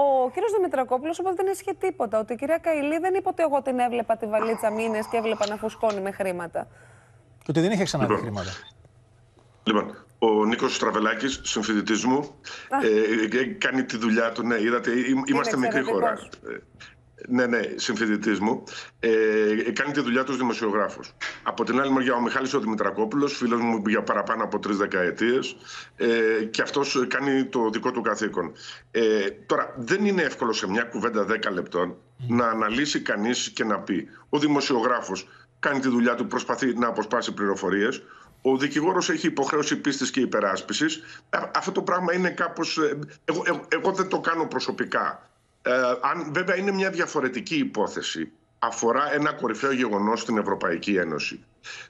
Ο κύριος Δημητρακόπουλος είπε ότι δεν ίσχυε τίποτα. Ότι η κυρία Καηλή δεν είπε ότι εγώ την έβλεπα τη βαλίτσα μήνες και έβλεπα να φουσκώνει με χρήματα. Και ότι δεν είχε ξαναδεί Λοιπόν. χρήματα. Λοιπόν, ο Νίκος Στραβελάκης, συμφιλητή μου, ε, ε, κάνει τη δουλειά του. Ναι, είδατε, εί- είμαστε μικρή χώρα. Εξαιρετικός. Ε, ναι, ναι, συμφιλητή μου. Ε, ε, κάνει τη δουλειά του δημοσιογράφος. Από την άλλη μεριά, ο Μιχάλης ο Δημητρακόπουλος, φίλος μου για παραπάνω από τρεις δεκαετίες, ε, και αυτός κάνει το δικό του καθήκον. Ε, τώρα, δεν είναι εύκολο σε μια κουβέντα 10 λεπτών να αναλύσει κανείς και να πει. Ο δημοσιογράφος κάνει τη δουλειά του, προσπαθεί να αποσπάσει πληροφορίες. Ο δικηγόρος έχει υποχρέωση πίστης και υπεράσπισης. Α- Αυτό το πράγμα είναι κάπως... ε, Εγώ, εγώ, εγώ δεν το κάνω προσωπικά. Ε, αν βέβαια είναι μια διαφορετική υπόθεση. Αφορά ένα κορυφαίο γεγονός στην Ευρωπαϊκή Ένωση.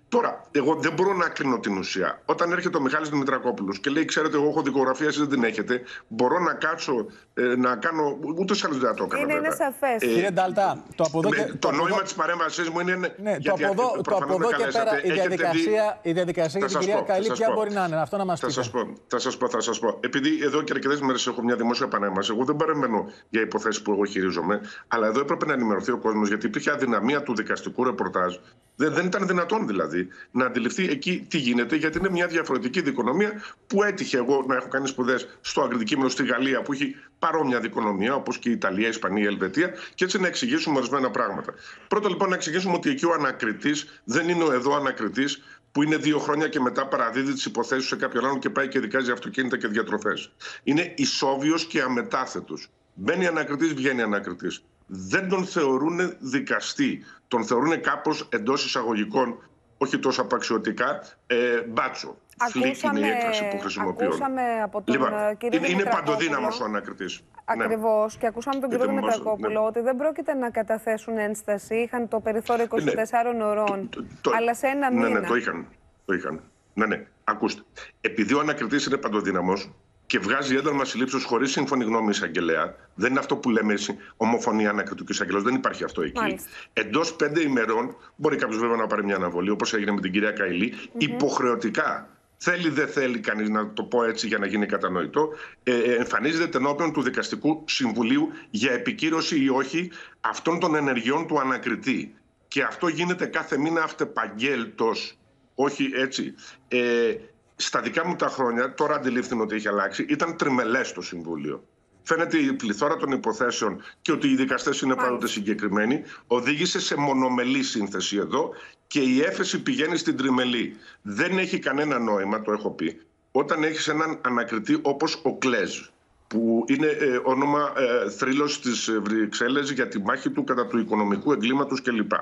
Τώρα, εγώ δεν μπορώ να κρίνω την ουσία. Όταν έρχεται ο Μιχάλης Δημητρακόπουλος και λέει: Ξέρετε, εγώ έχω δικογραφία, εσείς δεν την έχετε. Μπορώ να κάτσω ε, να κάνω. Ούτε άλλως δεν θα το έκανα. Είναι, είναι βέβαια. σαφές. Ε, Κύριε Ντάλτα, το από εδώ με- και, το, το από νόημα εδώ- της παρέμβασής μου είναι. Ναι, το γιατί από εδώ, το προφανώς από με εδώ και καλέσατε. πέρα η Έχετε διαδικασία, η διαδικασία για Θα την σας κυρία πω, θα Καηλή σας ποια πω. μπορεί να είναι; Αυτό να μας Θα πείτε. σας πω, θα σας πω, θα σας πω. Επειδή εδώ και αρκετές μέρες έχω μια δημόσια επανέμβαση, εγώ δεν παρεμβαίνω για υποθέσεις που εγώ χειρίζομαι, αλλά εδώ έπρεπε να ενημερωθεί ο κόσμος γιατί υπήρχε αδυναμία του δικαστικού ρεπορτάζ. Δεν, δεν ήταν δυνατόν δηλαδή να αντιληφθεί εκεί τι γίνεται, γιατί είναι μια διαφορετική δικονομία που έτυχε εγώ να έχω κάνει σπουδές στο αγριτικείμενο στη Γαλλία, που έχει παρόμοια δικονομία, όπως και η Ιταλία, η Ισπανία, η Ελβετία, και έτσι να εξηγήσουμε ορισμένα πράγματα. Πρώτα λοιπόν να εξηγήσουμε ότι εκεί ο ανακριτής δεν είναι ο εδώ ανακριτής που είναι δύο χρόνια και μετά παραδίδει τις υποθέσεις σε κάποιον άλλον και πάει και δικάζει αυτοκίνητα και διατροφές. Είναι ισόβιος και αμετάθετος. Μπαίνει ανακριτής, βγαίνει ανακριτής. Δεν τον θεωρούν δικαστή. Τον θεωρούν κάπως εντός εισαγωγικών, όχι τόσο απαξιωτικά, ε, μπάτσο. Flic είναι η έκφραση που χρησιμοποιούν. ακούσαμε από τον Λοιπόν, ε, κύριο είναι, είναι Δημητρακόπουλο. παντοδύναμος ο ανακριτής. Ακριβώς. Και ακούσαμε τον Πείτε κύριο μου, μας- Δημητρακόπουλο ναι. ότι δεν πρόκειται να καταθέσουν ένσταση. Είχαν το περιθώριο 24 ωρών. Το- το- αλλά σε ένα ναι, μήνα. Ναι, το είχαν. Το είχαν. Ναι, ναι. Ακούστε. Επειδή ο ανακριτής είναι παντοδύναμος και βγάζει ένταλμα συλλήψεως χωρίς σύμφωνη γνώμη εισαγγελέα, δεν είναι αυτό που λέμε εσύ, ομοφωνία ανακριτικού εισαγγελέα. Δεν υπάρχει αυτό εκεί. Μάλιστα. Εντός πέντε ημερών μπορεί κάποιος βέβαια να πάρει μια αναβολή, όπως έγινε με την κυρία Καηλή, υποχρεωτικά. Θέλει, δεν θέλει κανείς να το πω έτσι για να γίνει κατανοητό. Ε, ε, εμφανίζεται ενώπιον του Δικαστικού Συμβουλίου για επικύρωση ή όχι αυτών των ενεργειών του ανακριτή. Και αυτό γίνεται κάθε μήνα αυτεπαγγέλτος. Όχι έτσι. Ε, στα δικά μου τα χρόνια, τώρα αντιλήφθηνο ότι έχει αλλάξει, ήταν τριμελές το Συμβούλιο. Φαίνεται η πληθώρα των υποθέσεων και ότι οι δικαστές είναι πάντοτε συγκεκριμένοι οδήγησε σε μονομελή σύνθεση εδώ και η έφεση πηγαίνει στην τριμελή. Δεν έχει κανένα νόημα, το έχω πει, όταν έχεις έναν ανακριτή όπως ο Κλέζ που είναι ε, όνομα ε, θρύλος της Βρυξέλλες για τη μάχη του κατά του οικονομικού εγκλήματος κλπ.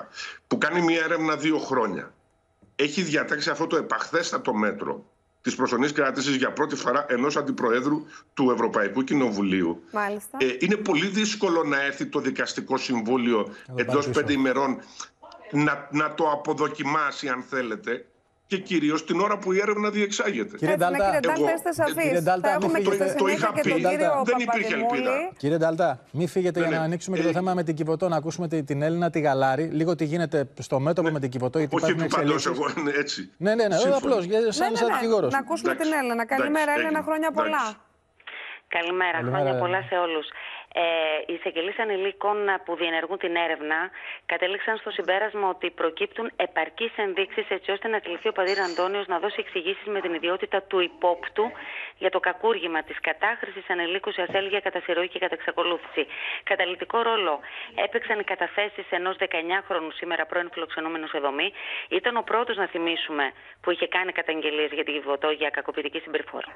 Που κάνει μια έρευνα δύο χρόνια. Έχει διατάξει αυτό το επαχθέστατο μέτρο της προσωρινής κράτησης για πρώτη φορά ενός αντιπροέδρου του Ευρωπαϊκού Κοινοβουλίου. Μάλιστα. Ε, είναι πολύ δύσκολο να έρθει το δικαστικό συμβούλιο πάρει εντός πίσω. πέντε ημερών να, να το αποδοκιμάσει αν θέλετε και κυρίως την ώρα που η έρευνα διεξάγεται. Κύριε Έτσι, ναι, Ντάλτα, κύριε Ντάλτα, εγώ- είστε σαφείς. Κύριε Ντάλτα, Θα έχουμε μην και στη φύγετε. Το συνέχεια είχα και τον πει. κύριο Δεν υπήρχε Παπαδημούλη. ελπίδα. Κύριε Ντάλτα, μην φύγετε για Ναι, να ναι. ανοίξουμε και το Ε, θέμα με την Κιβωτό, να ακούσουμε τη- την Έλληνα τη Γαλάρη, λίγο τι γίνεται στο μέτωπο με την Κιβωτό, γιατί Ναι. Όχι υπάρχουν επί παντός, εξελίξεις. εγώ είναι έτσι. Ναι, ναι, ναι, Σύμφωνα. απλώς σαν, Ναι, σαν ναι, ναι. δικηγόρος. Να ακούσουμε Εντάξει, την Έλληνα. εντάξει, Καλημέρα, Έλληνα. έγινε. Χρόνια πολλά. Εντάξει. Καλημέρα, Καλημέρα, χρόνια Έλληνα. πολλά σε όλους. Ε, οι εισαγγελείς ανηλίκων που διενεργούν την έρευνα κατέληξαν στο συμπέρασμα ότι προκύπτουν επαρκείς ενδείξεις έτσι ώστε να κληθεί ο Παδίρα Αντώνιος να δώσει εξηγήσεις με την ιδιότητα του υπόπτου για το κακούργημα της κατάχρησης ανηλίκου σε ασέλγεια κατά συρροή και κατά εξακολούθηση. Καταλητικό ρόλο έπαιξαν οι καταθέσεις ενός 19χρονου σήμερα πρώην φιλοξενούμενου σε δομή. Ήταν ο πρώτος, να θυμίσουμε, που είχε κάνει καταγγελίες για την Κιβωτό για κακοποιητική συμπεριφορά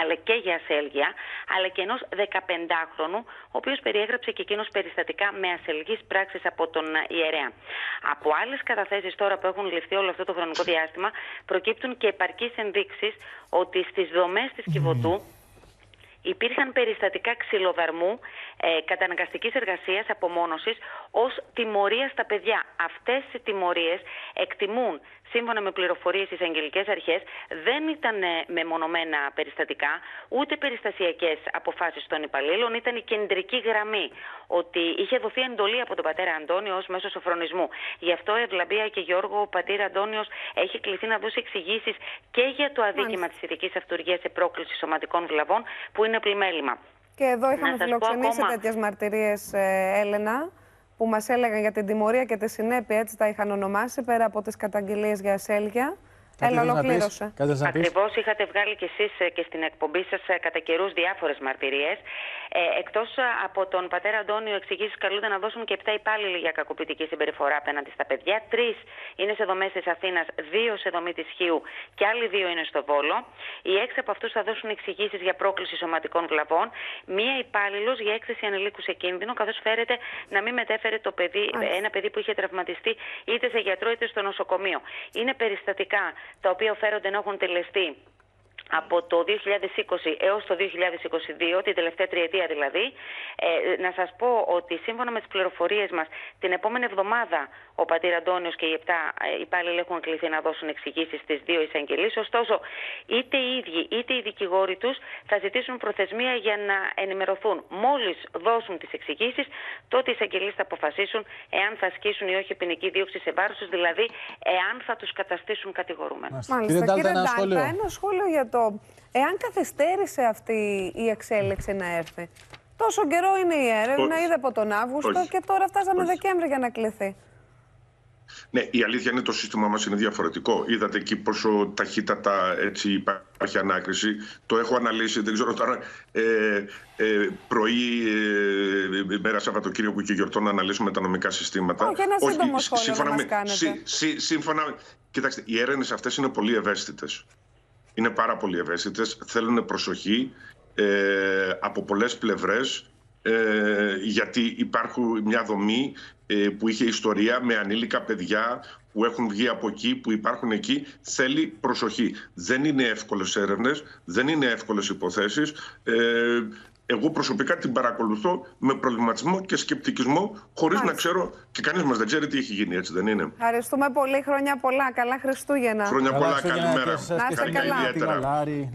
αλλά και για ασέλγεια, αλλά και ενός 15χρονου, ο οποίος περιέγραψε και εκείνος περιστατικά με ασελγείς πράξεις από τον α, ιερέα. Από άλλες καταθέσεις τώρα που έχουν ληφθεί όλο αυτό το χρονικό διάστημα, προκύπτουν και επαρκείς ενδείξεις ότι στις δομές της Κιβωτού υπήρχαν περιστατικά ξυλοδαρμού, ε, καταναγκαστικής εργασίας, απομόνωσης, ως τιμωρία στα παιδιά. Αυτές οι τιμωρίες εκτιμούν, σύμφωνα με πληροφορίες στις αγγελικές αρχές, δεν ήταν ε, μεμονωμένα περιστατικά, ούτε περιστασιακές αποφάσεις των υπαλλήλων, ήταν η κεντρική γραμμή ότι είχε δοθεί εντολή από τον πατέρα Αντώνιος ως μέσο σοφρονισμού. Γι' αυτό Ευλαμπία και Γιώργο, ο πατέρα Αντώνιος έχει κληθεί να δώσει εξηγήσεις και για το αδίκημα της ειδικής αυτουργίας σε πρόκληση σωματικών βλαβών που είναι πλημέλημα. Και εδώ Να είχαμε σας πω φιλοξενήσει ακόμα- τέτοιες μαρτυρίες, Έλενα, που μας έλεγαν για την τιμωρία και τη συνέπεια, έτσι τα είχαν ονομάσει, πέρα από τις καταγγελίες για ασέλγεια. Κάτι Έλα, θες να πεις; ολοκλήρωσε. Κάτι θες να πεις; Ακριβώς είχατε βγάλει κι εσείς και στην εκπομπή σας κατά καιρούς διάφορες μαρτυρίες. Ε, Εκτός από τον πατέρα Αντώνιο, εξηγήσεις καλούνται να δώσουν και 7 υπάλληλοι για κακοποιητική συμπεριφορά απέναντι στα παιδιά. Τρεις είναι σε δομές της Αθήνας, δύο σε δομή της Χίου και άλλοι δύο είναι στο Βόλο. Οι έξι από αυτούς θα δώσουν εξηγήσεις για πρόκληση σωματικών βλαβών. Μία υπάλληλος για έκθεση ανηλίκου σε κίνδυνο, καθώς φέρεται να μην μετέφερε το παιδί, Μάλιστα. ένα παιδί που είχε τραυματιστεί είτε σε γιατρό είτε στο νοσοκομείο. Είναι περιστατικά τα οποία φέρονται να έχουν τελεστεί από το 2020 έως το 2022, την τελευταία τριετία δηλαδή, ε, να σας πω ότι σύμφωνα με τις πληροφορίες μας, την επόμενη εβδομάδα ο πατήρ Αντώνιος και οι επτά ε, υπάλληλοι έχουν κληθεί να δώσουν εξηγήσεις στις δύο εισαγγελίες. Ωστόσο, είτε οι ίδιοι είτε οι δικηγόροι τους θα ζητήσουν προθεσμία για να ενημερωθούν. Μόλις δώσουν τις εξηγήσεις, τότε οι εισαγγελίες θα αποφασίσουν εάν θα ασκήσουν ή όχι ποινική δίωξη σε βάρος τους, δηλαδή εάν θα τους καταστήσουν κατηγορούμενους. Μάλιστα. Μάλιστα. Κύριε Ντάλτα, Κύριε ένα Ντάλτα, σχόλιο. ένα σχόλιο για το εάν καθυστέρησε αυτή η εξέλιξη να έρθει. Τόσο καιρό είναι η έρευνα, Όχι. είδε από τον Αύγουστο Όχι. και τώρα φτάσαμε Όχι. Δεκέμβρη για να κληθεί. Ναι, η αλήθεια είναι το σύστημα μας είναι διαφορετικό. Είδατε εκεί πόσο ταχύτατα έτσι υπάρχει ανάκριση. Το έχω αναλύσει, δεν ξέρω τώρα, ε, ε, πρωί, ε, μέρα Σαββατοκύριακου και γιορτών να αναλύσουμε τα νομικά συστήματα. Όχι, ένα σύντομο σ- σχόλιο να σύμφωνα μας με- κάνετε. σύ- σύ- σύμφωνα, με- κοιτάξτε, οι έρευνες αυτές είναι πολύ ευαίσθητες. Είναι πάρα πολύ ευαίσθητες, θέλουν προσοχή ε, από πολλές πλευρές ε, γιατί υπάρχουν μια δομή ε, που είχε ιστορία με ανήλικα παιδιά που έχουν βγει από εκεί, που υπάρχουν εκεί, θέλει προσοχή. Δεν είναι εύκολες έρευνες, δεν είναι εύκολες υποθέσεις. Ε, εγώ προσωπικά την παρακολουθώ με προβληματισμό και σκεπτικισμό, χωρίς να Μάλιστα. ξέρω και κανείς μας δεν ξέρει τι έχει γίνει, έτσι δεν είναι. Ευχαριστούμε πολύ. Χρόνια πολλά. Καλά Χριστούγεννα. Χρόνια Καλά πολλά, Χριστούγεννα καλημέρα. και σε εσάς Να και είστε στην καλά.